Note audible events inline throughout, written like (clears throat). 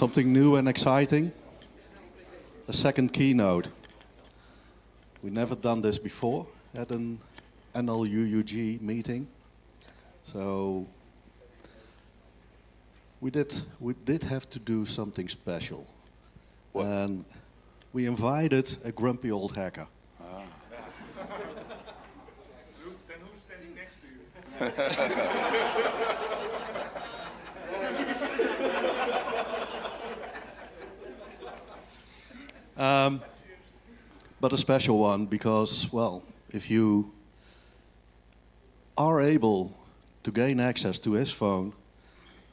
something new and exciting. A second keynote. We've never done this before at an NLUUG meeting. So we did, we did have to do something special. What? And we invited a grumpy old hacker. Ah. (laughs) Then who's standing next to you? (laughs) Um, but a special one because, well, if you are able to gain access to his phone,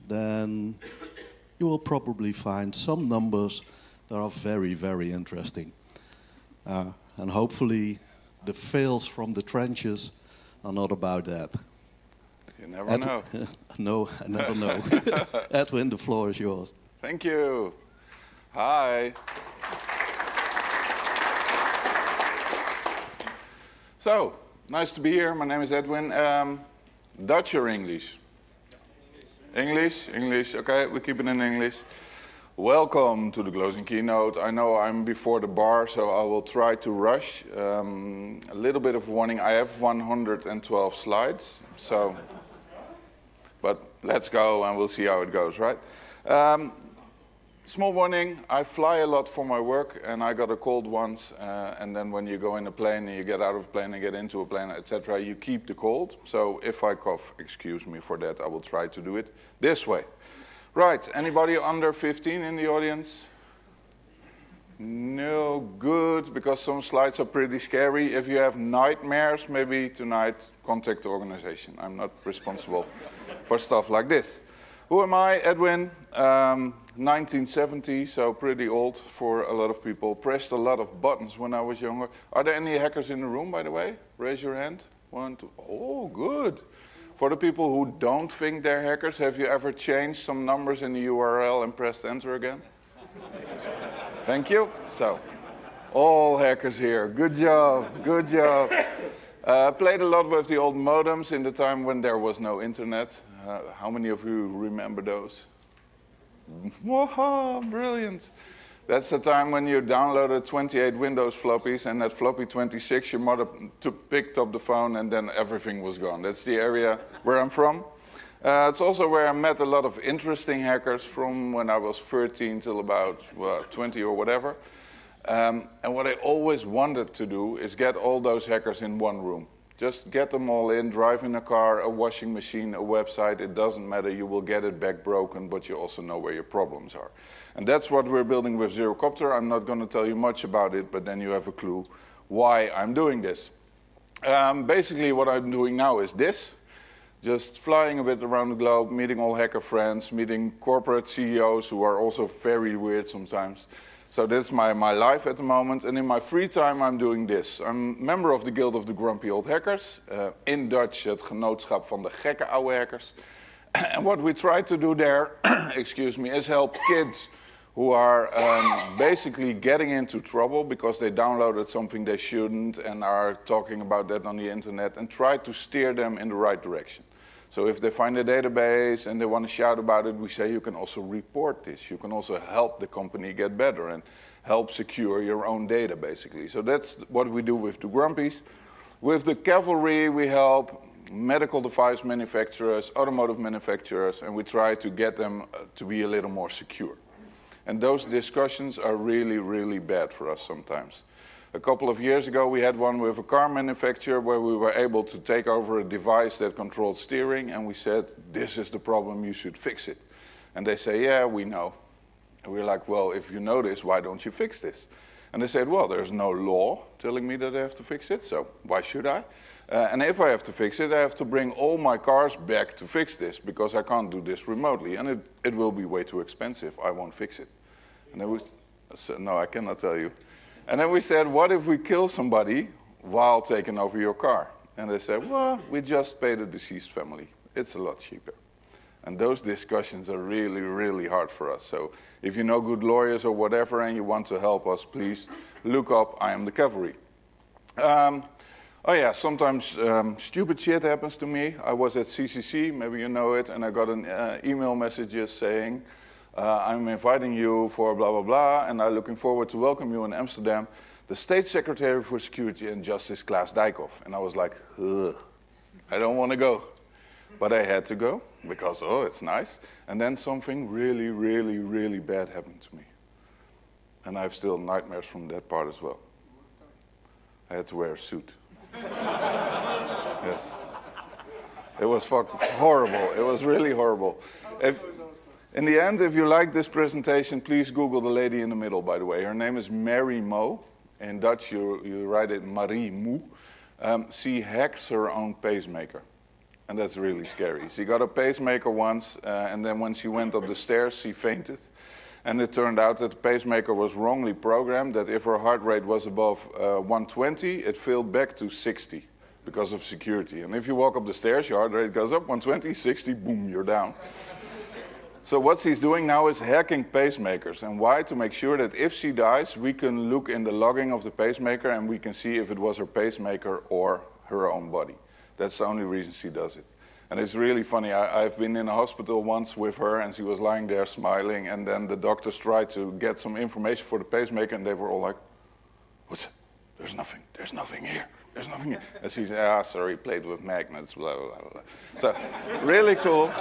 then you will probably find some numbers that are very, very interesting. Uh, and hopefully, the fails from the trenches are not about that. You never Ed- know. (laughs) no, I never know. (laughs) Edwin, the floor is yours. Thank you. Hi. So, nice to be here. My name is Edwin. Um, Dutch or English? English, English. Okay, we keep it in English. Welcome to the closing keynote. I know I'm before the bar, so I will try to rush. Um, a little bit of warning. I have 112 slides, so but let's go and we'll see how it goes, right? Um, small warning, I fly a lot for my work and I got a cold once uh, and then when you go in a plane and you get out of a plane and get into a plane, etc., you keep the cold. So if I cough, excuse me for that, I will try to do it this way. Right, anybody under 15 in the audience? No, good, because some slides are pretty scary. If you have nightmares, maybe tonight contact the organization. I'm not responsible for stuff like this. Who am I? Edwin, um, 1970, so pretty old for a lot of people. Pressed a lot of buttons when I was younger. Are there any hackers in the room, by the way? Raise your hand. One, two. Oh, good. For the people who don't think they're hackers, have you ever changed some numbers in the URL and pressed enter again? Thank you. So, all hackers here. Good job. Good job. Uh, played a lot with the old modems in the time when there was no internet. Uh, how many of you remember those? (laughs) Whoa, brilliant. That's the time when you downloaded 28 Windows floppies, and at floppy 26, your mother picked up the phone, and then everything was gone. That's the area where I'm from. Uh, it's also where I met a lot of interesting hackers from when I was 13 till about well, 20 or whatever. Um, and what I always wanted to do is get all those hackers in one room. Just get them all in, drive in a car, a washing machine, a website, it doesn't matter, you will get it back broken, but you also know where your problems are. And that's what we're building with Zerocopter. I'm not going to tell you much about it, but then you have a clue why I'm doing this. Um, basically, what I'm doing now is this. Just flying a bit around the globe, meeting all hacker friends, meeting corporate CEOs who are also very weird sometimes. So that's my, my life at the moment. And in my free time, I'm doing this. I'm a member of the Guild of the Grumpy Old Hackers. Uh, in Dutch, het genootschap van de gekke oude hackers. (clears throat) And what we try to do there, (clears throat) excuse me, is help kids who are um, basically getting into trouble because they downloaded something they shouldn't and are talking about that on the internet and try to steer them in the right direction. So if they find a database and they want to shout about it, we say you can also report this. You can also help the company get better and help secure your own data, basically. So that's what we do with the Grumpies. With the cavalry, we help medical device manufacturers, automotive manufacturers, and we try to get them uh, to be a little more secure. And those discussions are really, really bad for us sometimes. A couple of years ago, we had one with a car manufacturer where we were able to take over a device that controlled steering, and we said, This is the problem, you should fix it. And they say, Yeah, we know. And we're like, Well, if you know this, why don't you fix this? And they said, Well, there's no law telling me that I have to fix it, so why should I? Uh, and if I have to fix it, I have to bring all my cars back to fix this because I can't do this remotely, and it, it will be way too expensive. I won't fix it. And then we said, No, I cannot tell you. And then we said, what if we kill somebody while taking over your car? And they said, well, we just pay the deceased family. It's a lot cheaper. And those discussions are really, really hard for us. So if you know good lawyers or whatever and you want to help us, please look up I Am the Cavalry. Um, oh yeah, sometimes um, stupid shit happens to me. I was at CCC, maybe you know it, and I got an uh, email message saying, Uh, I'm inviting you for blah, blah, blah, and I'm looking forward to welcome you in Amsterdam, the State Secretary for Security and Justice, Klaas Dijkhoff. And I was like, Ugh, I don't want to go. But I had to go because, oh, it's nice. And then something really, really, really bad happened to me. And I have still nightmares from that part as well. I had to wear a suit. (laughs) yes. It was fucking horrible. It was really horrible. If, in the end, if you like this presentation, please Google the lady in the middle, by the way. Her name is Mary Mo. In Dutch, you, you write it Marie Moe. Um, she hacks her own pacemaker. And that's really scary. She got a pacemaker once, uh, and then when she went up the stairs, she fainted. And it turned out that the pacemaker was wrongly programmed, that if her heart rate was above uh, 120, it fell back to 60 because of security. And if you walk up the stairs, your heart rate goes up 120, 60, boom, you're down. So what she's doing now is hacking pacemakers. And why? To make sure that if she dies, we can look in the logging of the pacemaker and we can see if it was her pacemaker or her own body. That's the only reason she does it. And it's really funny. I, have been in a hospital once with her, and she was lying there smiling. And then the doctors tried to get some information for the pacemaker, and they were all like, "What's? It? There's nothing. There's nothing here. There's nothing here." And she said, "Ah, sorry, played with magnets." Blah blah blah. So, really cool.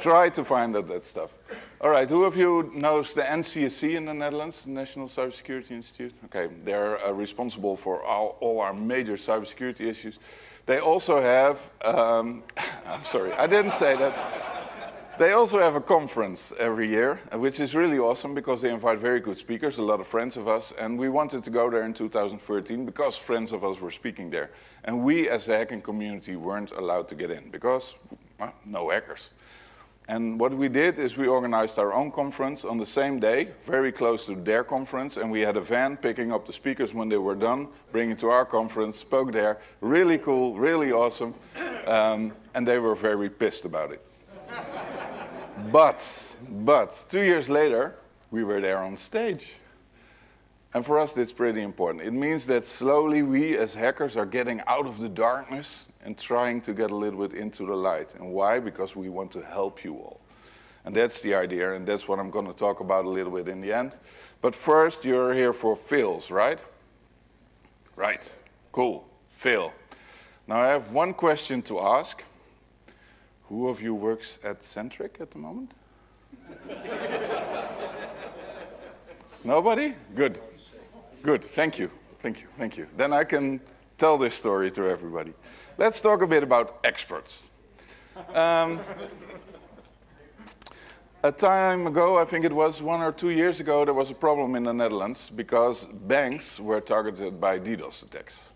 Try to find out that stuff. All right, who of you knows the NCSC in the Netherlands, the National Cybersecurity Institute? Okay, they're uh, responsible for all, all our major cybersecurity issues. They also have, um, (laughs) I'm sorry, I didn't say that. They also have a conference every year, which is really awesome because they invite very good speakers, a lot of friends of us, and we wanted to go there in 2013 because friends of us were speaking there. And we, as the hacking community, weren't allowed to get in because well, no hackers. And what we did is we organized our own conference on the same day, very close to their conference, and we had a van picking up the speakers when they were done, bringing to our conference, spoke there. Really cool, really awesome. Um, and they were very pissed about it. but, but, two years later, we were there on stage. And for us, that's pretty important. It means that slowly we as hackers are getting out of the darkness and trying to get a little bit into the light. And why? Because we want to help you all. And that's the idea, and that's what I'm going to talk about a little bit in the end. But first, you're here for Phil's, right? Right. Cool. Phil. Now, I have one question to ask. Who of you works at Centric at the moment? (laughs) Nobody? Good. Good. Thank you. Thank you. Thank you. Then I can tell this story to everybody. Let's talk a bit about experts. Um, a time ago, I think it was one or two years ago, there was a problem in the Netherlands because banks were targeted by DDoS attacks.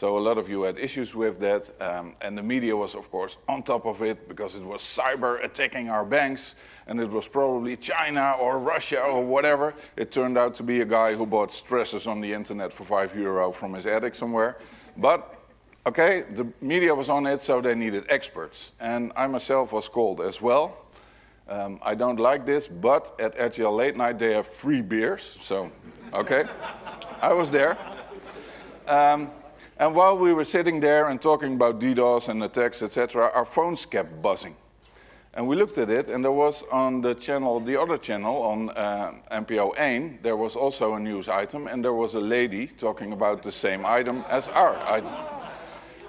So a lot of you had issues with that, um, and the media was, of course, on top of it because it was cyber attacking our banks, and it was probably China or Russia or whatever. It turned out to be a guy who bought stressors on the internet for five euro from his attic somewhere. But okay, the media was on it, so they needed experts, and I myself was called as well. Um, I don't like this, but at RTL Late Night they have free beers, so okay, I was there. Um, and while we were sitting there and talking about DDoS and attacks, etc., our phones kept buzzing. And we looked at it, and there was on the channel, the other channel, on uh, NPO 1, there was also a news item, and there was a lady talking about the same item as our item.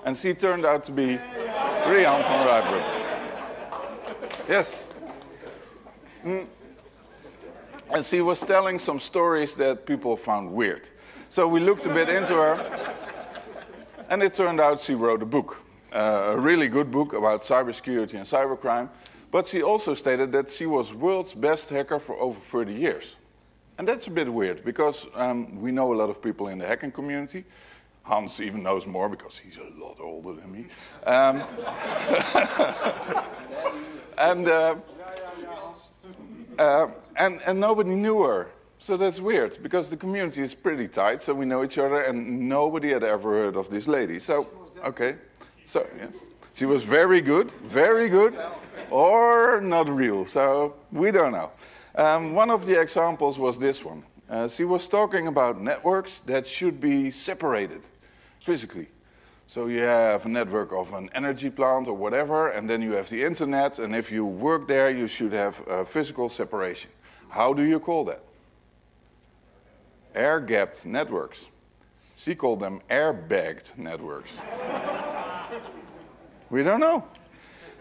And she turned out to be Rian van Rijbroek. Yes. Mm. And she was telling some stories that people found weird. So we looked a bit into her. And it turned out she wrote a book, uh, a really good book about cybersecurity and cybercrime. But she also stated that she was world's best hacker for over 30 years. And that's a bit weird because um, we know a lot of people in the hacking community. Hans even knows more because he's a lot older than me. Um, (laughs) and, uh, uh, and, and nobody knew her. So that's weird because the community is pretty tight, so we know each other, and nobody had ever heard of this lady. So, okay. So, yeah. She was very good, very good, or not real. So, we don't know. Um, one of the examples was this one. Uh, she was talking about networks that should be separated physically. So you have a network of an energy plant or whatever, and then you have the internet, and if you work there, you should have a physical separation. How do you call that? Air-gapped networks. She called them air-bagged networks. we don't know.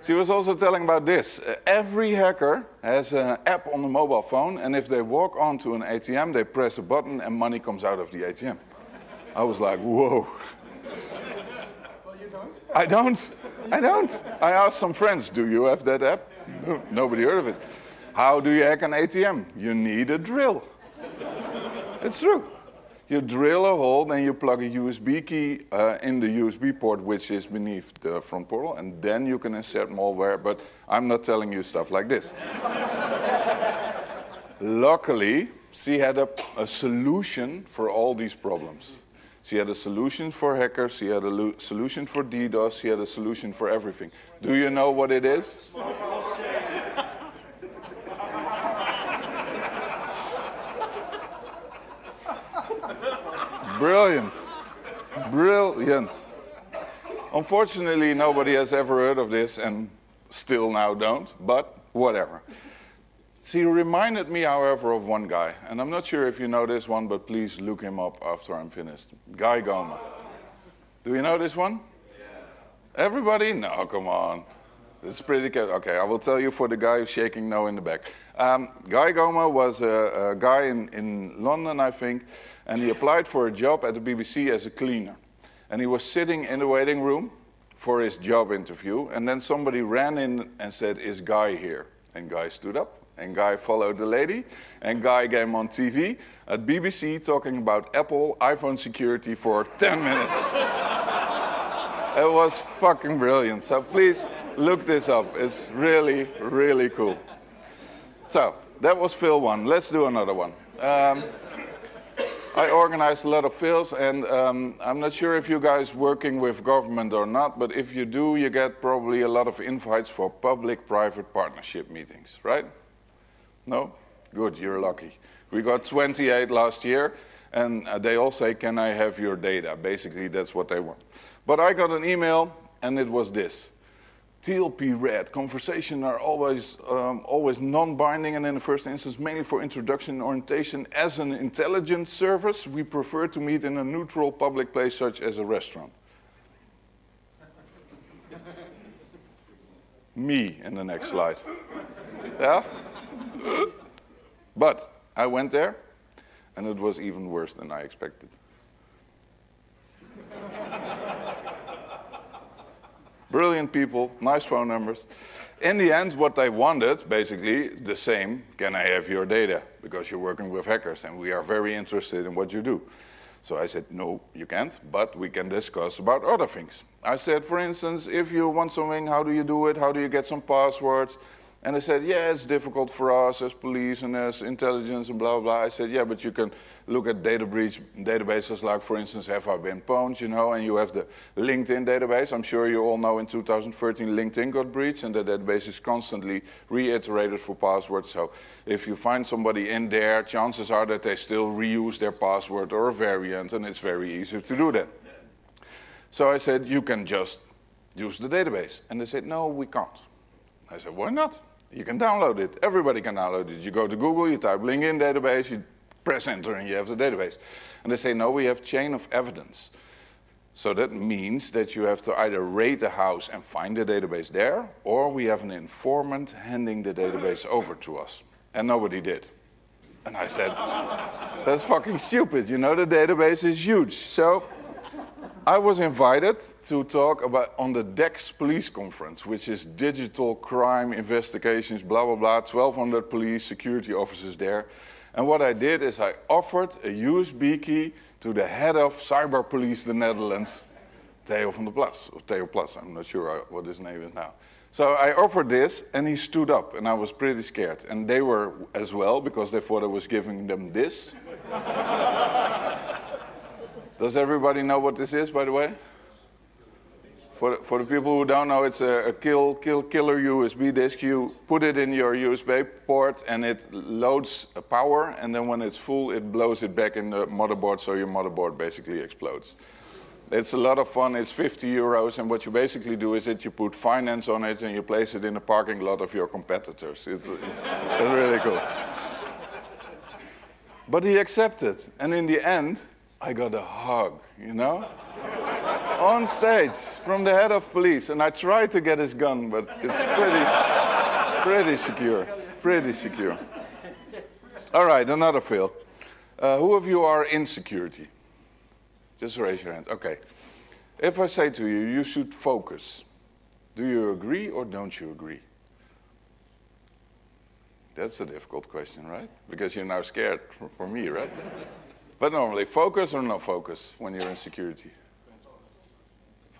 She was also telling about this. Uh, every hacker has an app on the mobile phone, and if they walk onto an ATM, they press a button and money comes out of the ATM. I was like, whoa. Well, you don't? I don't. I don't. I asked some friends, do you have that app? Nobody heard of it. How do you hack an ATM? You need a drill. It's true. You drill a hole, then you plug a USB key uh, in the USB port, which is beneath the front portal, and then you can insert malware, but I'm not telling you stuff like this. Luckily, she had a, a solution for all these problems. She had a solution for hackers, she had a solution for DDoS, she had a solution for everything. Do you know what it is? (laughs) Brilliant. Brilliant. Unfortunately, nobody has ever heard of this and still now don't, but whatever. She reminded me, however, of one guy, and I'm not sure if you know this one, but please look him up after I'm finished. Guy Goma. Do you know this one? Yeah. Everybody? No, come on. It's pretty good. Okay, I will tell you for the guy shaking no in the back. Um, guy Goma was a, a guy in, in London, I think, and he applied for a job at the BBC as a cleaner. And he was sitting in the waiting room for his job interview, and then somebody ran in and said, Is Guy here? And Guy stood up and Guy followed the lady, and Guy came on TV at BBC talking about Apple iPhone security for 10 minutes. it was fucking brilliant. So please look this up. It's really, really cool. So that was Phil one. Let's do another one. Um, I organized a lot of fills, and um, I'm not sure if you guys working with government or not, but if you do, you get probably a lot of invites for public-private partnership meetings, right? No? Good, you're lucky. We got 28 last year, and uh, they all say, can I have your data? Basically, that's what they want. But I got an email, and it was this. TLP Red, conversations are always, um, always non-binding and in the first instance mainly for introduction and orientation. As an intelligence service, we prefer to meet in a neutral public place such as a restaurant. (laughs) Me in the next slide. (laughs) Yeah? but I went there, and it was even worse than I expected. (laughs) Brilliant people, nice phone numbers. In the end, what they wanted, basically, is the same, can I have your data? Because you're working with hackers, and we are very interested in what you do. So I said, no, you can't, but we can discuss about other things. I said, for instance, if you want something, how do you do it? How do you get some passwords? And they said, yeah, it's difficult for us as police and as intelligence and blah, blah, blah. I said, yeah, but you can look at data breach databases like, for instance, Have I Been Pwned, you know, and you have the LinkedIn database. I'm sure you all know in 2013 LinkedIn got breached and the database is constantly reiterated for passwords. So if you find somebody in there, chances are that they still reuse their password or a variant and it's very easy to do that. So I said, you can just use the database. And they said, no, we can't. I said, why not? You can download it. Everybody can download it. You go to Google, you type LinkedIn database, you press enter, and you have the database. And they say, no, we have chain of evidence. So that means that you have to either raid the house and find the database there, or we have an informant handing the database over to us. And nobody did. And I said, (laughs) that's fucking stupid. You know, the database is huge. So I was invited to talk about on the DEX police conference, which is digital crime investigations, blah, blah, blah, 1,200 police security officers there. And what I did is I offered a USB key to the head of cyber police the Netherlands, Theo van der Plas, or Theo Plas, I'm not sure what his name is now. So I offered this, and he stood up, and I was pretty scared. And they were as well, because they thought I was giving them this. Does everybody know what this is, by the way? For, for the people who don't know, it's a, a kill, kill, killer USB disk. You put it in your USB port and it loads power, and then when it's full, it blows it back in the motherboard, so your motherboard basically explodes. It's a lot of fun. It's 50 euros, and what you basically do is that you put finance on it and you place it in the parking lot of your competitors. It's, it's, it's really cool. But he accepted, and in the end, I got a hug, you know? on stage from the head of police, and I tried to get his gun, but it's pretty, pretty secure, pretty secure. All right, another field. Uh, who of you are in security? Just raise your hand. Okay. If I say to you, you should focus, do you agree or don't you agree? That's a difficult question, right? Because you're now scared for, for me, right? But normally, focus or no focus when you're in security?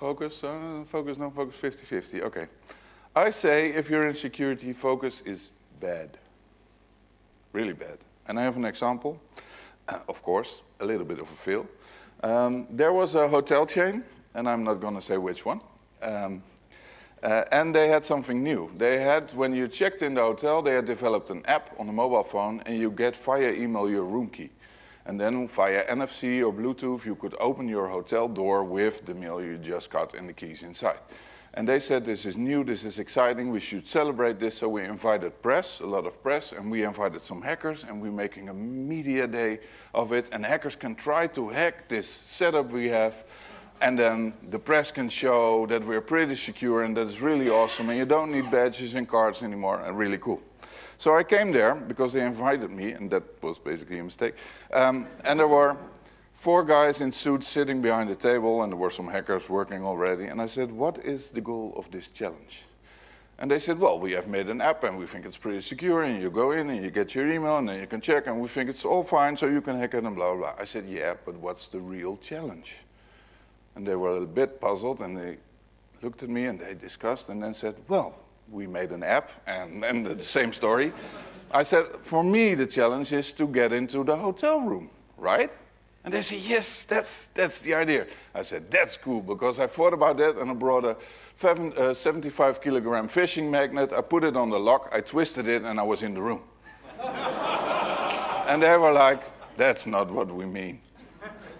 Focus, uh, focus, no focus, 50 50. Okay. I say if you're in security, focus is bad. Really bad. And I have an example. Uh, of course, a little bit of a fail. Um, there was a hotel chain, and I'm not going to say which one. Um, uh, and they had something new. They had, when you checked in the hotel, they had developed an app on the mobile phone, and you get via email your room key. And then via NFC or Bluetooth, you could open your hotel door with the mail you just got and the keys inside. And they said, this is new, this is exciting, we should celebrate this. So we invited press, a lot of press, and we invited some hackers, and we're making a media day of it. And hackers can try to hack this setup we have, and then the press can show that we're pretty secure and that it's really awesome, and you don't need badges and cards anymore, and really cool. So I came there because they invited me, and that was basically a mistake. Um, and there were four guys in suits sitting behind the table, and there were some hackers working already. And I said, What is the goal of this challenge? And they said, Well, we have made an app and we think it's pretty secure. And you go in and you get your email and then you can check, and we think it's all fine, so you can hack it and blah, blah, blah. I said, Yeah, but what's the real challenge? And they were a bit puzzled and they looked at me and they discussed and then said, Well, we made an app and, and the same story. I said, For me, the challenge is to get into the hotel room, right? And they said, yes, that's, that's the idea. I said, that's cool, because I thought about that and I brought a uh, 75 kilogram fishing magnet. I put it on the lock, I twisted it, and I was in the room. and they were like, that's not what we mean.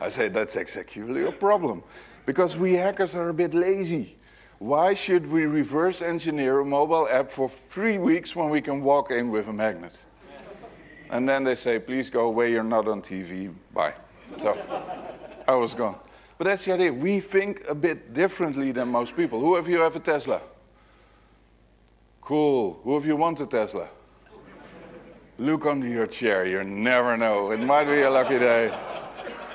I said, that's exactly a problem. Because we hackers are a bit lazy. Why should we reverse engineer a mobile app for three weeks when we can walk in with a magnet? And then they say, please go away, you're not on TV, bye. So I was gone. But that's the idea. We think a bit differently than most people. Who of you have a Tesla? Cool. Who of you want a Tesla? Look under your chair. You never know. It might be a lucky day.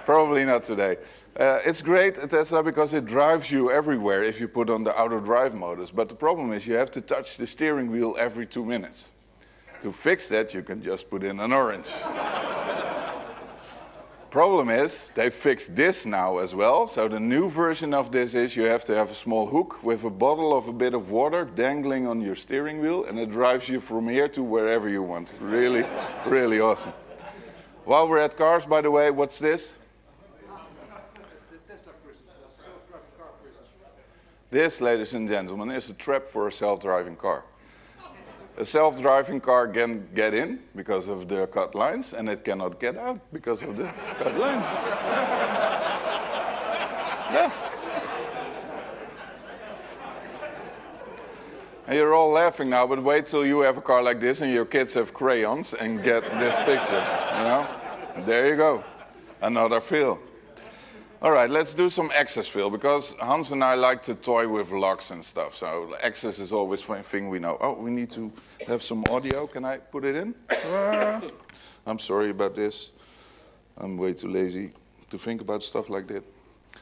Probably not today. Uh, it's great, a Tesla, because it drives you everywhere if you put on the auto drive motors. But the problem is you have to touch the steering wheel every two minutes. To fix that, you can just put in an orange. (laughs) Problem is, they fixed this now as well. So the new version of this is you have to have a small hook with a bottle of a bit of water dangling on your steering wheel, and it drives you from here to wherever you want. Really, really awesome. While we're at cars, by the way, what's this? This, ladies and gentlemen, is a trap for a self-driving car. A self-driving car can get in because of the cut lines, and it cannot get out because of the cut lines. (laughs) yeah. And you're all laughing now, but wait till you have a car like this and your kids have crayons and get this picture, you know? There you go. Another feel. All right, let's do some access fill because Hans and I like to toy with locks and stuff. So access is always one thing we know. Oh, we need to have some audio. Can I put it in? Uh, I'm sorry about this. I'm way too lazy to think about stuff like that.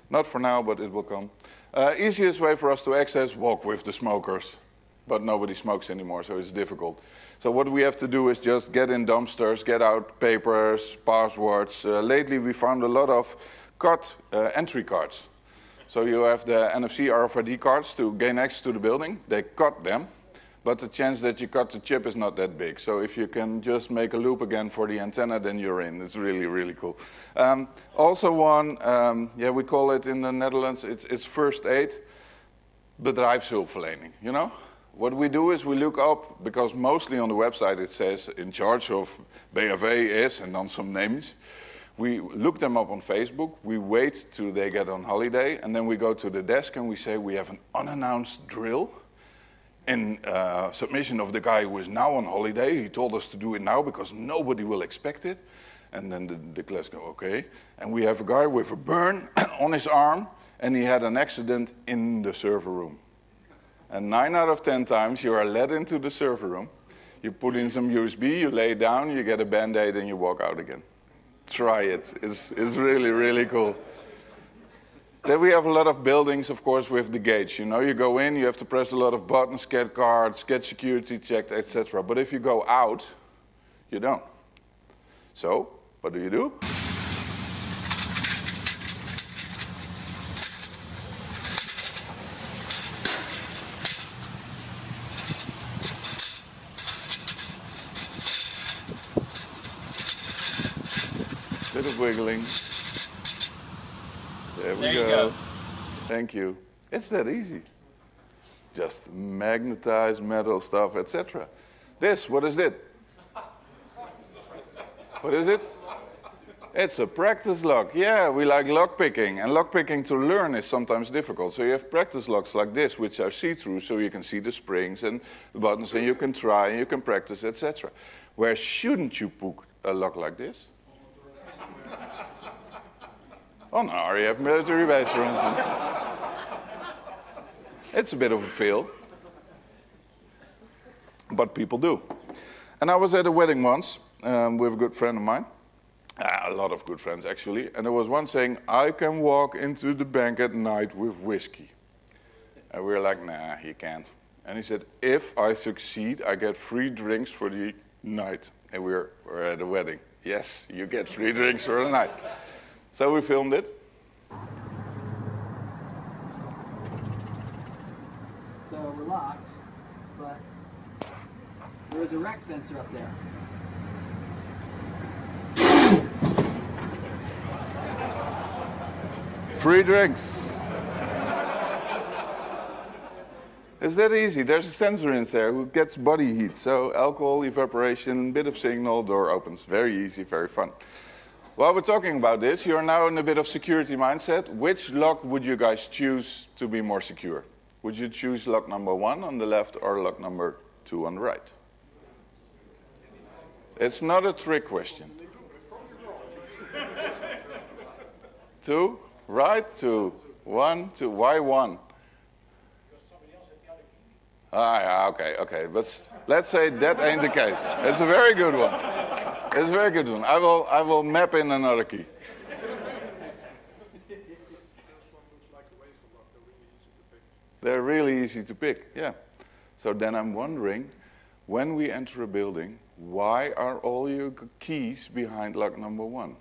Not for now, but it will come. Uh, easiest way for us to access, walk with the smokers. But nobody smokes anymore, so it's difficult. So what we have to do is just get in dumpsters, get out papers, passwords. Uh, lately we found a lot of cut uh, entry cards. So you have the NFC RFID cards to gain access to the building. They cut them, but the chance that you cut the chip is not that big. So if you can just make a loop again for the antenna, then you're in. It's really, really cool. Um, also one, um, yeah, we call it in the Netherlands, it's, it's first aid, bedrijfshulpverlening, you know? What we do is we look up, because mostly on the website it says in charge of BHV is, and then some names. We look them up on Facebook, we wait till they get on holiday, and then we go to the desk and we say we have an unannounced drill in uh, submission of the guy who is now on holiday. He told us to do it now because nobody will expect it. And then the, the class go, okay. And we have a guy with a burn (coughs) on his arm, and he had an accident in the server room. And nine out of 10 times you are led into the server room, you put in some USB, you lay down, you get a band-aid, and you walk out again. Try it, it's, it's really, really cool. Then we have a lot of buildings, of course, with the gates. You know, you go in, you have to press a lot of buttons, get cards, get security checked, etc. But if you go out, you don't. So, what do you do? Wiggling. There we There go. go. Thank you. It's that easy. Just magnetize metal stuff, etc. This, what is it? What is it? It's a practice lock. Yeah, we like lock picking. And lock picking to learn is sometimes difficult. So you have practice locks like this, which are see-through, so you can see the springs and the buttons, and you can try and you can practice, etc. Where shouldn't you put a lock like this? On an RAF military base, for instance. It's a bit of a fail, but people do. And I was at a wedding once um, with a good friend of mine, Ah, a lot of good friends actually, and there was one saying, I can walk into the bank at night with whiskey. And we were like, nah, he can't. And he said, if I succeed, I get free drinks for the night. And we're, we're at a wedding. Yes, you get free drinks for the night. So we filmed it. So we're locked, but there is a rec sensor up there. Free drinks. It's that easy. There's a sensor in there who gets body heat. So alcohol, evaporation, bit of signal, door opens. Very easy, very fun. While we're talking about this, you're now in a bit of security mindset. Which lock would you guys choose to be more secure? Would you choose lock number one on the left or lock number two on the right? It's not a trick question. (laughs) two, right, two, one, two. Why one? Ah, yeah, okay, okay. But let's say that ain't the case. It's a very good one. It's very good one. I will, I will map in another key. They're really easy to pick, yeah. So then I'm wondering, when we enter a building, why are all your keys behind lock number one?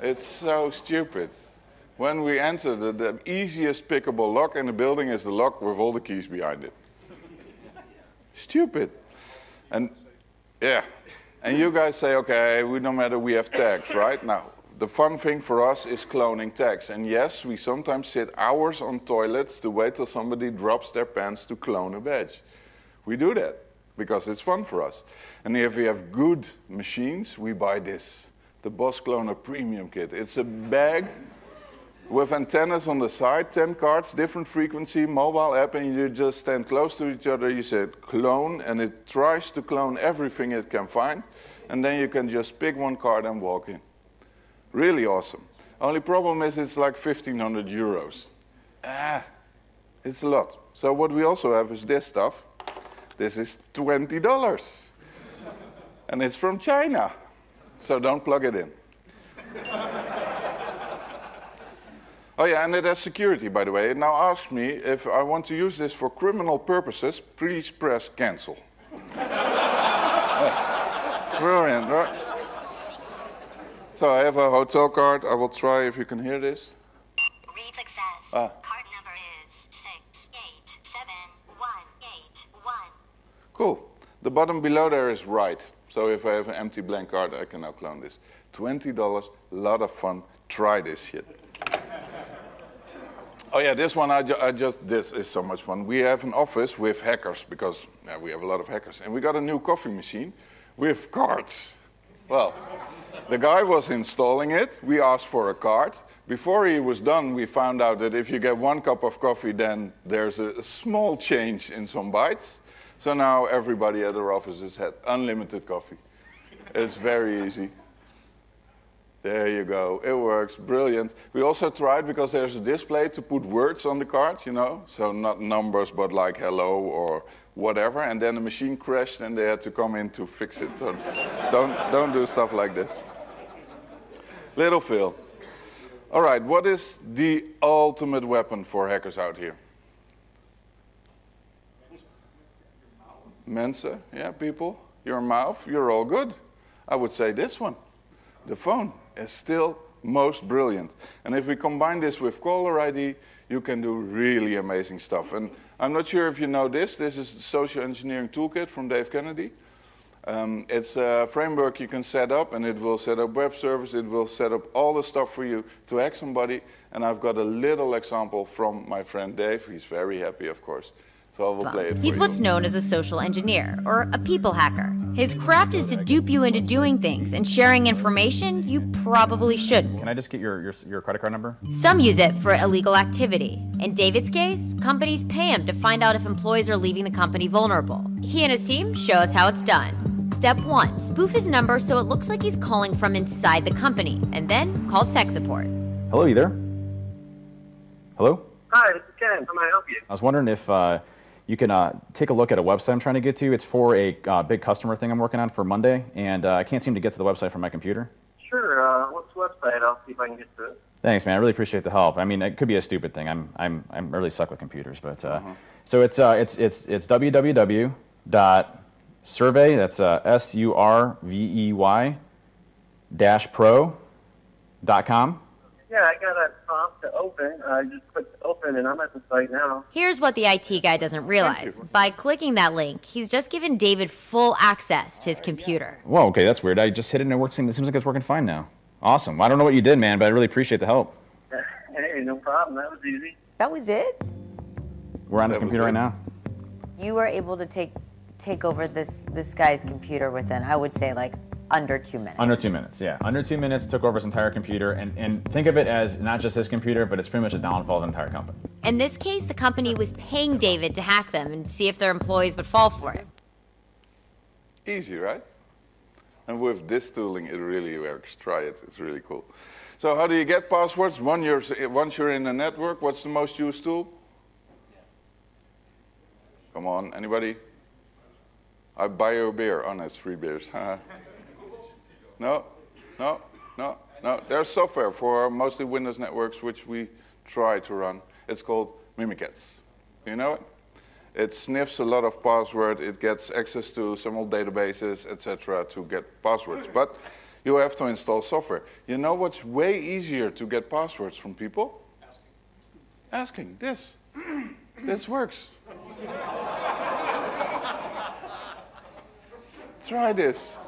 It's so stupid. When we enter, the, the easiest pickable lock in the building is the lock with all the keys behind it. stupid. And yeah, and you guys say, okay, we no matter we have tags, (laughs) right? Now, the fun thing for us is cloning tags. And yes, we sometimes sit hours on toilets to wait till somebody drops their pants to clone a badge. We do that because it's fun for us. And if we have good machines, we buy this, the Boss Cloner Premium Kit. It's a bag with antennas on the side, 10 cards, different frequency, mobile app, and you just stand close to each other. You say clone, and it tries to clone everything it can find. And then you can just pick one card and walk in. Really awesome. Only problem is it's like 1500 euros. Ah, it's a lot. So what we also have is this stuff. This is $20. and it's from China. So don't plug it in. Oh yeah, and it has security, by the way. It now asks me if I want to use this for criminal purposes, please press cancel. (laughs) Brilliant, right? So I have a hotel card. I will try if you can hear this. Read success. Ah. Card number is six eight seven one eight one. Cool. The button below there is right. So if I have an empty blank card, I can now clone this. $20, lot of fun. Try this shit. Oh yeah, this one I, ju- I just this is so much fun. We have an office with hackers because yeah, we have a lot of hackers, and we got a new coffee machine with cards. Well, The guy was installing it. We asked for a card. Before he was done, we found out that if you get one cup of coffee, then there's a small change in some bytes. So now everybody at our offices had unlimited coffee. It's very easy. There you go. It works. Brilliant. We also tried because there's a display to put words on the card, you know, so not numbers, but like hello or whatever. And then the machine crashed and they had to come in to fix it. So (laughs) don't, don't do stuff like this. Little Phil. All right, what is the ultimate weapon for hackers out here? Mensa, yeah, people, your mouth, you're all good. I would say this one, the phone, is still most brilliant. And if we combine this with caller ID, you can do really amazing stuff. And I'm not sure if you know this. This is the Social Engineering Toolkit from Dave Kennedy. Um, it's a framework you can set up, and it will set up web servers. It will set up all the stuff for you to hack somebody. And I've got a little example from my friend Dave. He's very happy, of course. So I will play it He's you. what's known as a social engineer, or a people hacker. His craft is to dupe you into doing things and sharing information you probably shouldn't. Can I just get your, your, your credit card number? Some use it for illegal activity. In David's case, companies pay him to find out if employees are leaving the company vulnerable. He and his team show us how it's done. Step 1 Spoof his number so it looks like he's calling from inside the company, and then call tech support. Hello, you there? Hello? Hi, this is Ken. How may I help you? I was wondering if uh, you can uh, take a look at a website I'm trying to get to. It's for a uh, big customer thing I'm working on for Monday, and uh, I can't seem to get to the website from my computer. Sure. Uh, what's the website? I'll see if I can get to it. Thanks, man. I really appreciate the help. I mean, it could be a stupid thing. I'm I'm I'm really stuck with computers, but uh, so it's uh, it's it's it's www dot survey. That's uh, S U R V E Y dash pro dot com. Yeah, I got a prompt to open. I just clicked open, and I'm at the site now. Here's what the IT guy doesn't realize. By clicking that link, he's just given David full access to his uh, computer. Whoa, okay, that's weird. I just hit it and it works. It seems like it's working fine now. Awesome. I don't know what you did, man, but I really appreciate the help. (laughs) hey, no problem. That was easy. That was it? We're on his That was computer right now. You were able to take take over this this guy's computer within, I would say, like under two minutes. Under two minutes, yeah. Under two minutes, took over his entire computer, and, and think of it as not just his computer, but it's pretty much a downfall of the entire company. In this case, the company was paying David to hack them and see if their employees would fall for it. Easy, right? And with this tooling, it really works. Try it, it's really cool. So how do you get passwords? Once you're, once you're in the network, what's the most used tool? Come on, anybody? I buy you a beer. Oh, no, it's free beers. (laughs) no, no, no, no. There's software for mostly Windows networks which we try to run. It's called Mimikatz. Do you know it? It sniffs a lot of password. It gets access to some old databases, etc., to get passwords. But you have to install software. You know what's way easier to get passwords from people? Asking. This. (clears throat) this works. (laughs) Try this.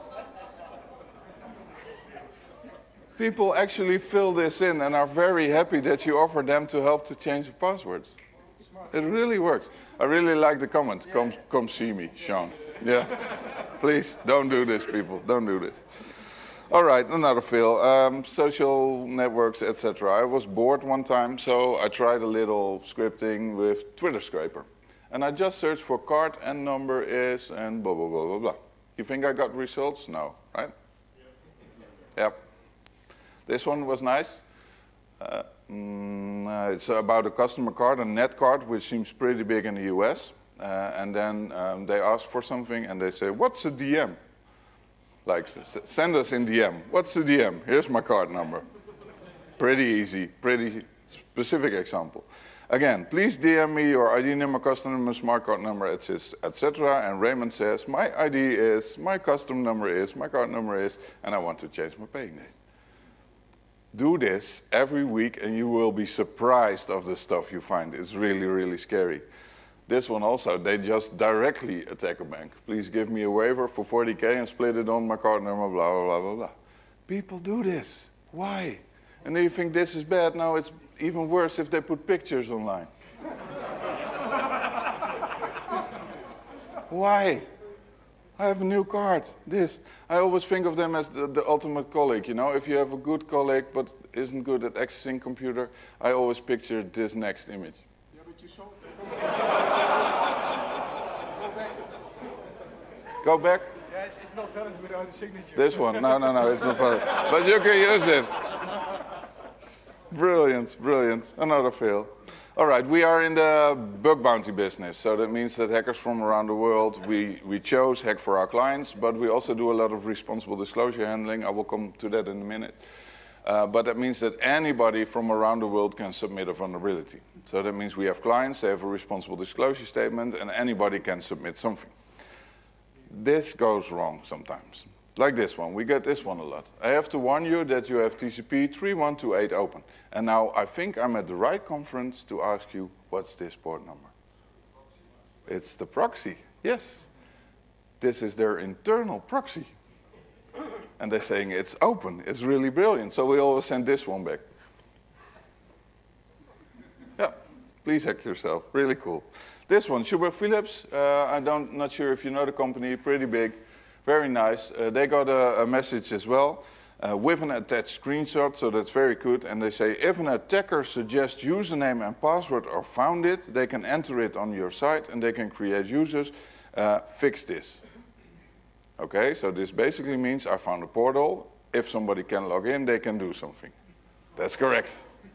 People actually fill this in and are very happy that you offer them to help to change the passwords. It really works. I really like the comment. Come, come see me, Sean. Yeah. Please, don't do this, people. Don't do this. All right, another fail. Um, social networks, etc. I was bored one time, so I tried a little scripting with Twitter Scraper. And I just searched for card and number is and blah, blah, blah, blah, blah. You think I got results? No, right? Yep. This one was nice. Uh, mm, uh, it's about a customer card, a net card, which seems pretty big in the US. Uh, and then um, they ask for something and they say, What's a DM? Like, send us in DM. What's a DM? Here's my card number. Pretty easy, pretty specific example. Again, please DM me your ID number, custom number, smart card number, etc. And Raymond says, my ID is, my custom number is, my card number is, and I want to change my paying date. Do this every week and you will be surprised of the stuff you find. It's really, really scary. This one also, they just directly attack a bank. Please give me a waiver for 40K and split it on my card number, blah, blah, blah, blah, blah. People do this. Why? And then you think this is bad. Now it's even worse if they put pictures online. (laughs) Why? I have a new card. This. I always think of them as the, the ultimate colleague. You know, if you have a good colleague but isn't good at accessing computer, I always picture this next image. Yeah, but you saw Go back. Yeah, it's, it's not valid without a signature. This one. No, no, no, it's not valid. But you can use it. Brilliant, brilliant. Another fail. All right, we are in the bug bounty business. So that means that hackers from around the world, we, we chose Hack for our clients, but we also do a lot of responsible disclosure handling. I will come to that in a minute. Uh, but that means that anybody from around the world can submit a vulnerability. So that means we have clients, they have a responsible disclosure statement, and anybody can submit something. This goes wrong sometimes. Like this one, we get this one a lot. I have to warn you that you have TCP 3128 open. And now I think I'm at the right conference to ask you, what's this port number? It's the proxy, yes. This is their internal proxy. And they're saying it's open, it's really brilliant. So we always send this one back. Yeah, please hack yourself, really cool. This one, Schubert Philips, uh, I don't, not sure if you know the company, pretty big, very nice. Uh, they got a, a, message as well uh, with an attached screenshot, so that's very good. And they say, if an attacker suggests username and password or found it, they can enter it on your site and they can create users. Uh, fix this. Okay, so this basically means I found a portal. If somebody can log in, they can do something. That's correct.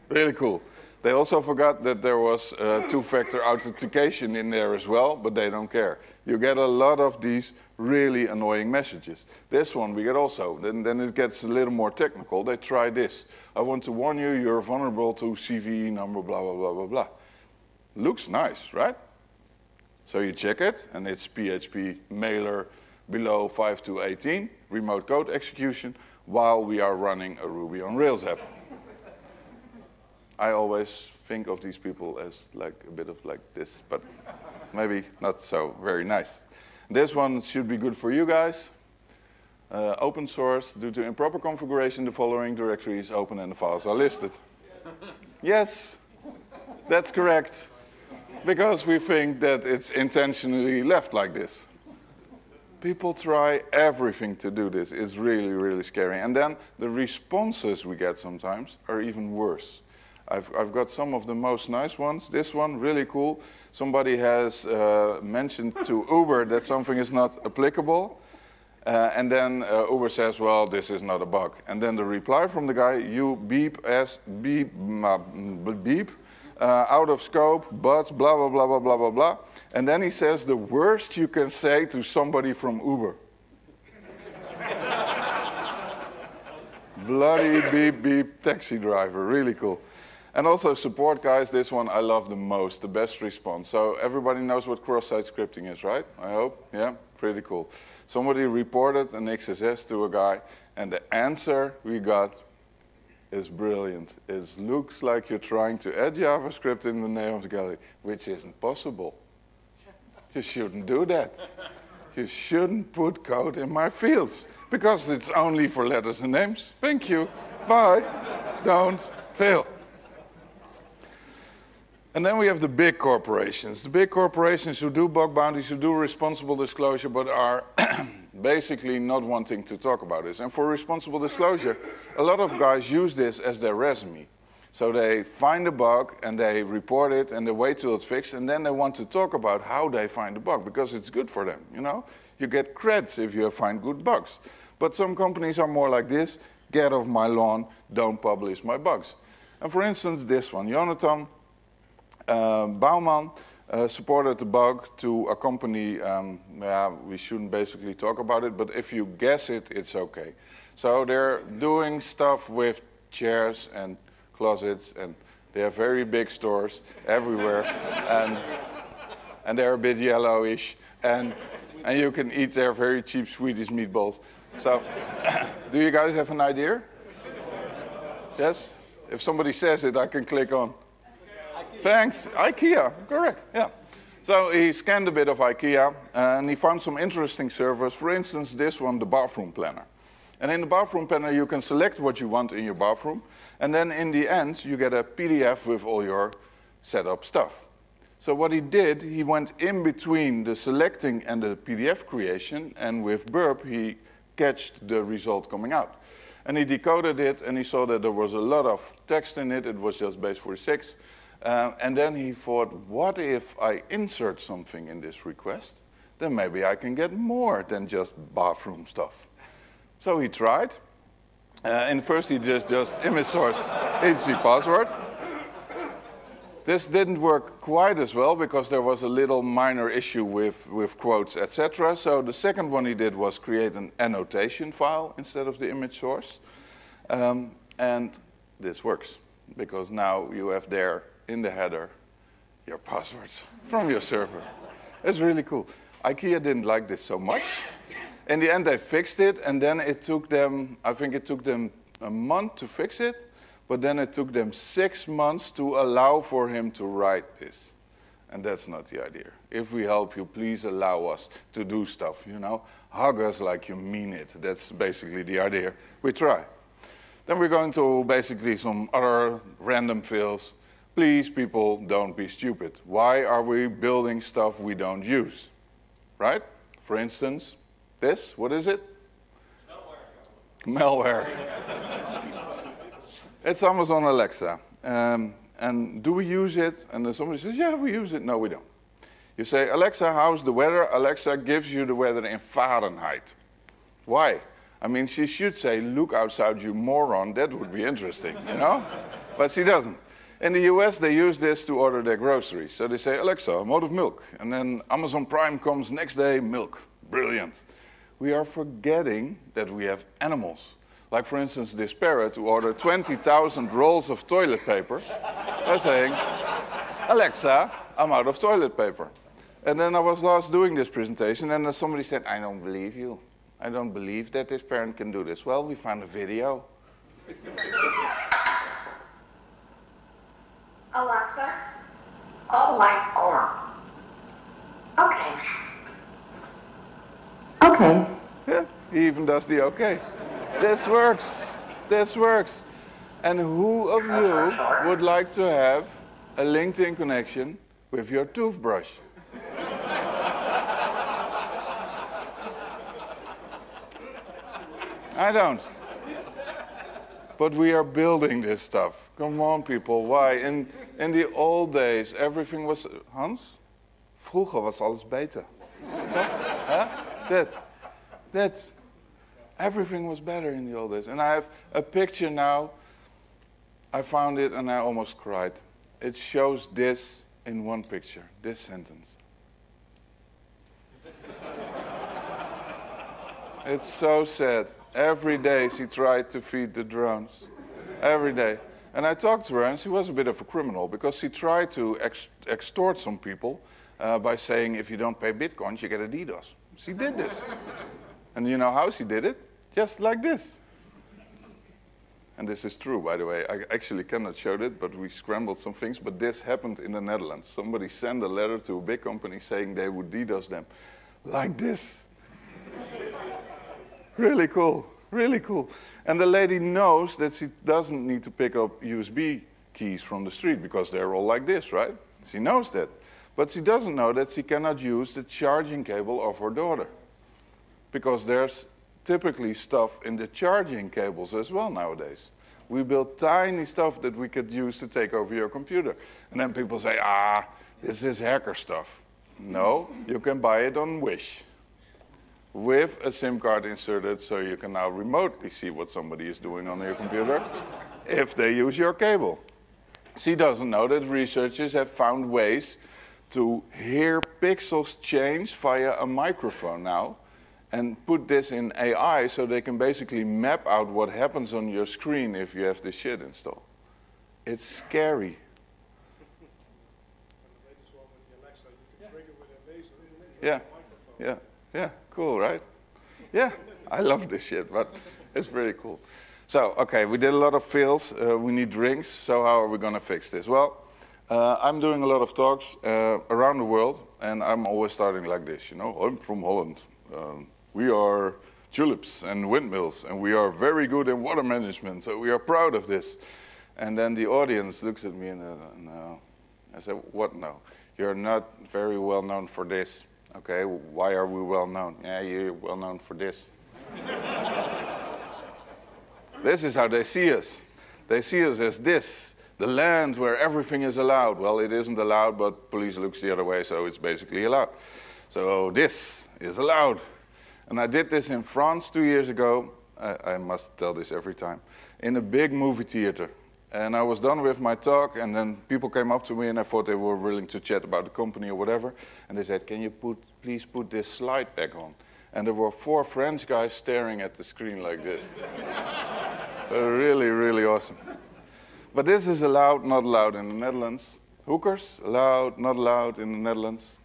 Really cool. They also forgot that there was uh, two-factor authentication in there as well, but they don't care. You get a lot of these really annoying messages. This one we get also. Then, then it gets a little more technical. They try this. I want to warn you, you're vulnerable to CVE number, blah, blah, blah, blah, blah. Looks nice, right? So you check it, and it's PHP mailer below 5 to 18, remote code execution, while we are running a Ruby on Rails app. I always think of these people as like a bit of like this, but maybe not so very nice. This one should be good for you guys. Uh, open source, due to improper configuration, the following directory is open and the files are listed. yes, that's correct. Because we think that it's intentionally left like this. People try everything to do this. It's really, really scary. And then the responses we get sometimes are even worse. I've, I've got some of the most nice ones. This one, really cool. Somebody has uh, mentioned to (laughs) Uber that something is not applicable. Uh, and then uh, Uber says, well, this is not a bug. And then the reply from the guy, you beep as beep, beep, uh, out of scope, but blah, blah, blah, blah, blah, blah, blah. And then he says the worst you can say to somebody from Uber. (laughs) Bloody beep, beep, taxi driver, really cool. And also support guys, this one I love the most, the best response. So everybody knows what cross-site scripting is, right? I hope, yeah, pretty cool. Somebody reported an XSS to a guy and the answer we got is brilliant. It looks like you're trying to add JavaScript in the name of the gallery, which isn't possible. You shouldn't do that. You shouldn't put code in my fields because it's only for letters and names. Thank you. Bye. Don't fail. And then we have the big corporations. The big corporations who do bug bounties, who do responsible disclosure, but are (clears throat) basically not wanting to talk about this. And for responsible disclosure, a lot of guys use this as their resume. So they find a bug and they report it and they wait till it's fixed and then they want to talk about how they find the bug because it's good for them, you know? You get creds if you find good bugs. But some companies are more like this, get off my lawn, don't publish my bugs. And for instance, this one, Jonathan uh, Baumann uh, supported the bug to a company, um, yeah, we shouldn't basically talk about it, but if you guess it, it's okay. So they're doing stuff with chairs and closets, and they have very big stores everywhere, (laughs) and, and they're a bit yellowish, and, and you can eat their very cheap Swedish meatballs. So, (coughs) do you guys have an idea? Yes? If somebody says it, I can click on. Thanks, IKEA, correct, yeah. So he scanned a bit of IKEA and he found some interesting servers. For instance, this one, the bathroom planner. And in the bathroom planner, you can select what you want in your bathroom. And then in the end, you get a PDF with all your setup stuff. So what he did, he went in between the selecting and the PDF creation, and with Burp, he catched the result coming out. And he decoded it, and he saw that there was a lot of text in it. It was just base 46. Uh, and then he thought, what if I insert something in this request? Then maybe I can get more than just bathroom stuff. So he tried. Uh, and first he just, just image source HTTP password. This didn't work quite as well because there was a little minor issue with, with quotes, etc. So the second one he did was create an annotation file instead of the image source. Um, and this works because now you have there in the header your passwords from your server. It's really cool. IKEA didn't like this so much. In the end, they fixed it, and then it took them, I think it took them a month to fix it, but then it took them six months to allow for him to write this. And that's not the idea. If we help you, please allow us to do stuff, you know? Hug us like you mean it. That's basically the idea. We try. Then we're going to basically some other random fields. Please, people, don't be stupid. Why are we building stuff we don't use? Right? For instance, this, what is it? Malware. (laughs) it's Amazon Alexa. Um, and do we use it? And somebody says, yeah, we use it. No, we don't. You say, Alexa, how's the weather? Alexa gives you the weather in Fahrenheit. Why? I mean, she should say, look outside, you moron. That would be interesting, you know? but she doesn't. In the US, they use this to order their groceries. So they say, Alexa, I'm out of milk. And then Amazon Prime comes next day, milk. Brilliant. We are forgetting that we have animals. Like, for instance, this parrot who ordered 20,000 rolls of toilet paper by saying, Alexa, I'm out of toilet paper. And then I was last doing this presentation, and somebody said, I don't believe you. I don't believe that this parent can do this. Well, we found a video. Alexa, all my on. Okay. Okay. Yeah, he even does the okay. This works. This works. And who of you would like to have a LinkedIn connection with your toothbrush? I don't. But we are building this stuff. Come on, people. Why? In, in the old days, everything was. Hans? Vroeger was alles beter. Huh? That. That. Everything was better in the old days. And I have a picture now. I found it and I almost cried. It shows this in one picture, this sentence. it's so sad. Every day she tried to feed the drones. Every day. And I talked to her, and she was a bit of a criminal because she tried to ex extort some people uh, by saying, if you don't pay bitcoins, you get a DDoS. She did this. (laughs) and you know how she did it? Just like this. And this is true, by the way. I actually cannot show it, but we scrambled some things. But this happened in the Netherlands. Somebody sent a letter to a big company saying they would DDoS them. Like this. (laughs) really cool. Really cool. And the lady knows that she doesn't need to pick up USB keys from the street because they're all like this, right? She knows that. But she doesn't know that she cannot use the charging cable of her daughter because there's typically stuff in the charging cables as well nowadays. We build tiny stuff that we could use to take over your computer. And then people say, ah, this is hacker stuff. No, you can buy it on Wish with a SIM card inserted so you can now remotely see what somebody is doing on your computer if they use your cable. She doesn't know that researchers have found ways to hear pixels change via a microphone now and put this in AI so they can basically map out what happens on your screen if you have this shit installed. It's scary. Yeah, yeah, yeah, cool, right? Yeah, I love this shit, but it's pretty cool. So, okay, we did a lot of fails. Uh, we need drinks, so how are we going to fix this? Well, uh, I'm doing a lot of talks uh, around the world, and I'm always starting like this, you know. I'm from Holland. Um, we are tulips and windmills, and we are very good in water management, so we are proud of this. And then the audience looks at me and uh. I said, what no? you're not very well known for this. Okay, why are we well known? Yeah, you're well known for this. this is how they see us. They see us as this, the land where everything is allowed. Well, it isn't allowed, but police looks the other way, so it's basically allowed. So this is allowed. And I did this in France two years ago. I, I must tell this every time. In a big movie theater. And I was done with my talk, and then people came up to me, and I thought they were willing to chat about the company or whatever. And they said, "Can you put, please put this slide back on?" And there were four French guys staring at the screen like this. (laughs) really, really awesome. But this is allowed, not allowed in the Netherlands. Hookers, allowed, not allowed in the Netherlands.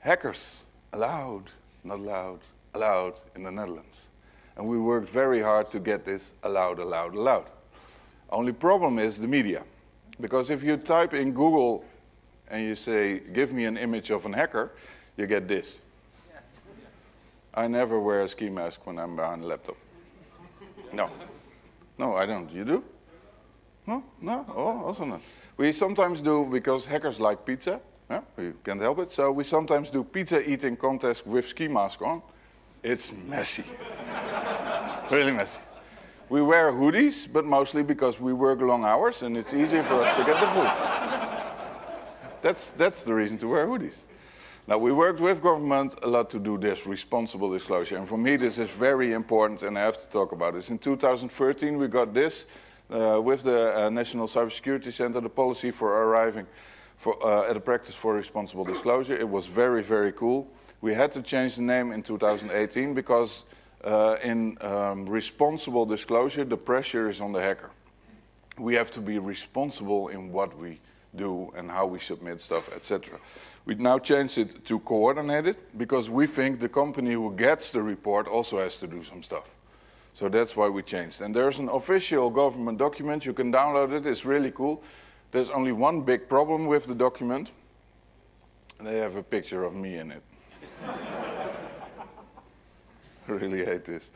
Hackers, allowed, not allowed, allowed in the Netherlands. And we worked very hard to get this allowed, allowed, allowed. Only problem is the media. Because if you type in Google and you say, give me an image of an hacker, you get this. I never wear a ski mask when I'm behind a laptop. No. No, I don't. You do? No? No? Oh, also not. We sometimes do, because hackers like pizza, yeah, we can't help it, so we sometimes do pizza eating contest with ski mask on. It's messy. (laughs) really messy. We wear hoodies, but mostly because we work long hours and it's easier for us to get the food. That's, that's the reason to wear hoodies. Now, we worked with government a lot to do this responsible disclosure. And for me, this is very important, and I have to talk about this. In 2013, we got this uh, with the uh, National Cybersecurity Center, the policy for arriving for, uh, at a practice for responsible disclosure. It was very, very cool. We had to change the name in 2018 because in um, responsible disclosure, the pressure is on the hacker. We have to be responsible in what we do and how we submit stuff, etc. We now changed it to coordinated because we think the company who gets the report also has to do some stuff. So that's why we changed. And there's an official government document. You can download it. It's really cool. There's only one big problem with the document. They have a picture of me in it. (laughs) (laughs) Really hate this.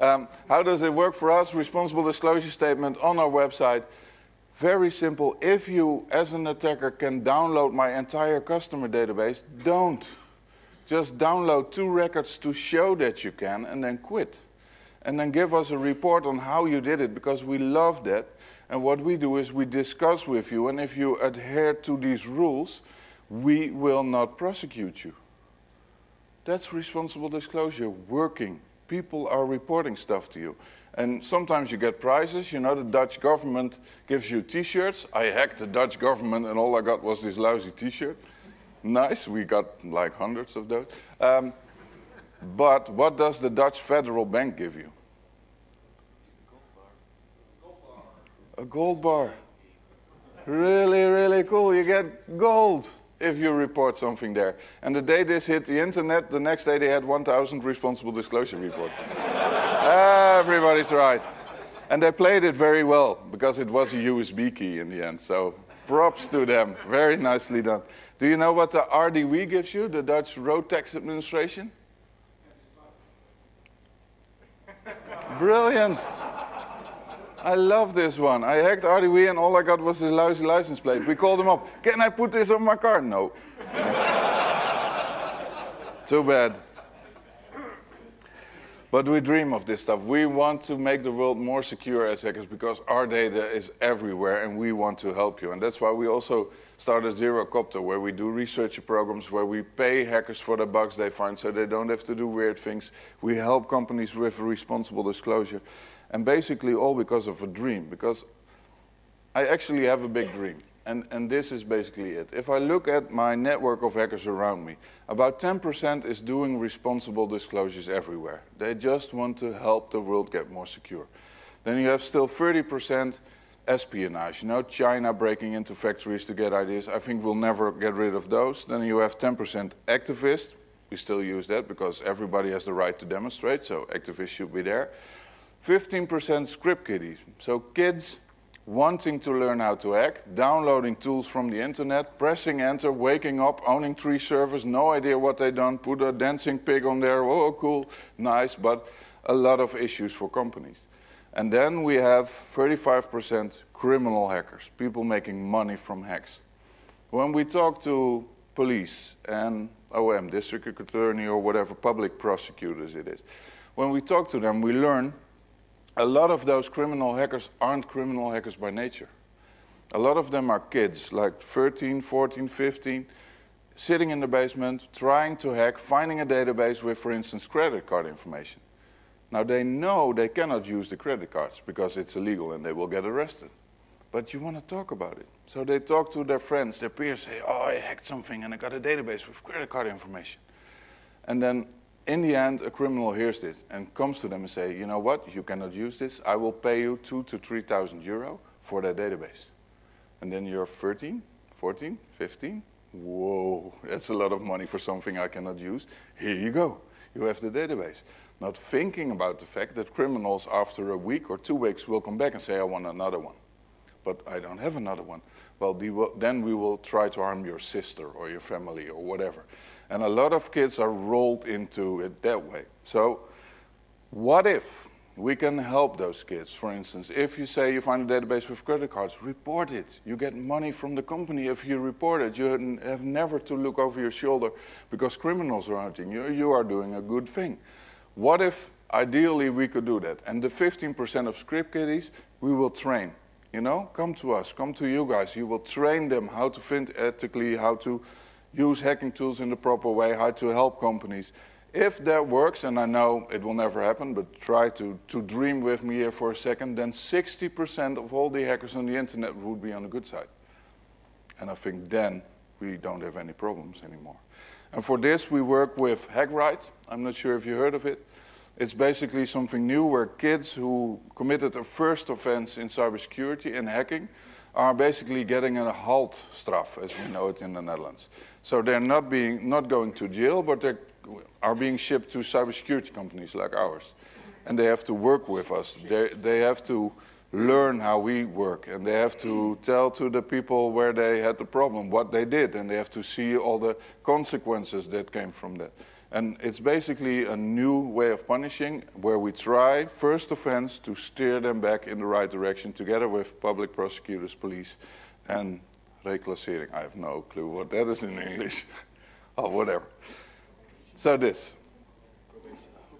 Um, how does it work for us? Responsible disclosure statement on our website. Very simple. If you, as an attacker, can download my entire customer database, don't. Just download two records to show that you can and then quit. And then give us a report on how you did it because we love that. And what we do is we discuss with you, and if you adhere to these rules, we will not prosecute you. That's responsible disclosure working. People are reporting stuff to you. And sometimes you get prizes. You know, the Dutch government gives you t-shirts. I hacked the Dutch government and all I got was this lousy t-shirt. Nice, we got like hundreds of those. Um, but what does the Dutch federal bank give you? A gold bar. Really, really cool. You get gold if you report something there. And the day this hit the internet, the next day they had 1,000 responsible disclosure reports. (laughs) Everybody tried. And they played it very well because it was a USB key in the end. So props to them. Very nicely done. Do you know what the RDW gives you, the Dutch Road Tax Administration? Brilliant. I love this one. I hacked RDW and all I got was a lousy license plate. We called them up. Can I put this on my car? No. (laughs) Too bad. But we dream of this stuff. We want to make the world more secure as hackers because our data is everywhere and we want to help you. And that's why we also started Zerocopter, where we do research programs where we pay hackers for the bugs they find so they don't have to do weird things. We help companies with responsible disclosure. And basically all because of a dream, because I actually have a big dream. And, and this is basically it. If I look at my network of hackers around me, about 10% is doing responsible disclosures everywhere. They just want to help the world get more secure. Then you have still 30% espionage, you know, China breaking into factories to get ideas. I think we'll never get rid of those. Then you have 10% activists. We still use that because everybody has the right to demonstrate, so activists should be there. 15% script kiddies, so kids wanting to learn how to hack, downloading tools from the internet, pressing enter, waking up, owning three servers, no idea what they done, put a dancing pig on there, oh cool, nice, but a lot of issues for companies. And then we have 35% criminal hackers, people making money from hacks. When we talk to police and OM, district attorney or whatever public prosecutors it is, when we talk to them, we learn a lot of those criminal hackers aren't criminal hackers by nature. A lot of them are kids, like 13, 14, 15, sitting in the basement, trying to hack, finding a database with, for instance, credit card information. Now, they know they cannot use the credit cards because it's illegal and they will get arrested. But you want to talk about it. So they talk to their friends, their peers, say, Oh, I hacked something and I got a database with credit card information. And then in the end, a criminal hears this and comes to them and say, you know what, you cannot use this. I will pay you two to 3,000 euro for that database. And then you're 13, 14, 15. Whoa, that's a lot of money for something I cannot use. Here you go. You have the database. Not thinking about the fact that criminals after a week or two weeks will come back and say, I want another one. But I don't have another one. Well, then we will try to harm your sister or your family or whatever. And a lot of kids are rolled into it that way. So, what if we can help those kids? For instance, if you say you find a database with credit cards, report it. You get money from the company if you report it. You have never to look over your shoulder because criminals are hunting you. You are doing a good thing. What if ideally we could do that? And the 15% of script kiddies, we will train. You know, come to us, come to you guys. You will train them how to think ethically, how to use hacking tools in the proper way, how to help companies. If that works, and I know it will never happen, but try to, to dream with me here for a second, then 60% of all the hackers on the internet would be on the good side. And I think then we don't have any problems anymore. And for this, we work with HackRight. I'm not sure if you heard of it. It's basically something new where kids who committed a first offense in cybersecurity and hacking are basically getting a halt straf, as we know it in the Netherlands. So they're not, being, not going to jail, but they are being shipped to cybersecurity companies like ours. And they have to work with us. They, they have to learn how we work, and they have to tell to the people where they had the problem what they did, and they have to see all the consequences that came from that. And it's basically a new way of punishing where we try, first offense, to steer them back in the right direction together with public prosecutors, police, and reclassering. I have no clue what that is in English. (laughs) oh, whatever. So this,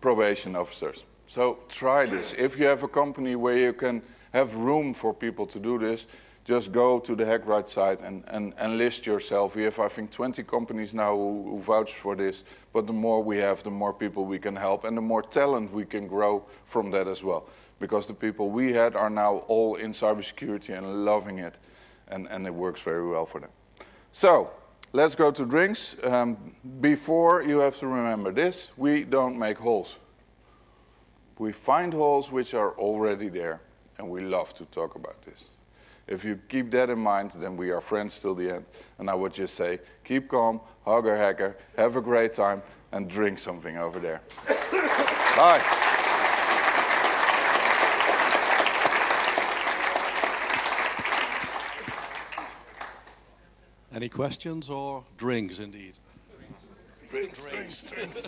probation officers. So try this. If you have a company where you can have room for people to do this, just go to the HackRight site and, and, and list yourself. We have, I think, 20 companies now who, who vouch for this, but the more we have, the more people we can help, and the more talent we can grow from that as well. Because the people we had are now all in cybersecurity and loving it, and, and it works very well for them. So, let's go to drinks. Um, before, you have to remember this, we don't make holes. We find holes which are already there, and we love to talk about this. If you keep that in mind, then we are friends till the end. And I would just say, keep calm, hug a hacker, have a great time, and drink something over there. (coughs) Bye. Any questions or drinks indeed? Drinks, drinks, drinks.